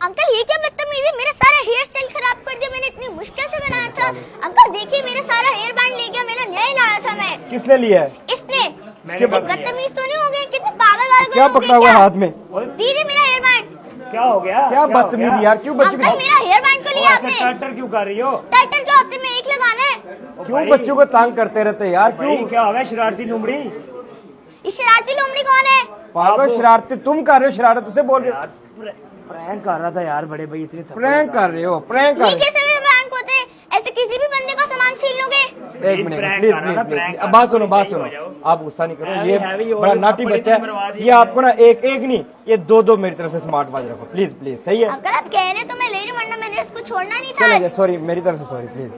Uncle ये क्या बदतमीजी? मेरा सारा हेयर स्टाइल खराब कर दिया मैंने इतनी मुश्किल से बनाया था। अंकल देखिए मेरा सारा हेयर बैंड ले गया मेरा नया लाया था मैं। किसने लिया है? इसने। बदतमीज तो नहीं हो गए? कितने पागल वाले क्या पकड़ा हुआ है हाथ में? दीदी मेरा हेयर बैंड क्या हो गया? क्या बदतमीजी यार? क्यों बच्चों अंकल मेरा हेयर बैंड को लिया आपने। टर्टर क्यों कर रही हो? टाइटल जो हफ़्ते में एक लगाना है। क्यों बच्चों को तंग करते रहते हैं यार? क्यों? क्या हो गया? शरारती लुमड़ी? इस शरारती लोमड़ी कौन है? पागल शरारती तुम कर रहे हो शरारत? उसे बोल रहे हो प्रैंक कर रहा था यार बड़े भाई इतने प्रैंक कर रहे हो प्रैंक कर रहे कैसे मेरे बैंक होते ऐसे किसी भी बंदे का सामान छीन लोगे? एक मिनट प्लीज़ कर रहा था, प्लीज़ प्लीज़ अब बात सुनो बात सुनो। आप गुस्सा नहीं करो ये बड़ा नाटी बच्चा है। ये आपको ना एक एक नहीं ये दो दो मेरी तरफ़ से स्मार्ट वाच रखो। प्लीज़ प्लीज़ सही है? अंकल आप कह रहे हैं तो मैं ले रही हूँ वरना मैंने इसको छोड़ना नहीं था सॉरी मेरी तरफ़ से सॉरी प्लीज़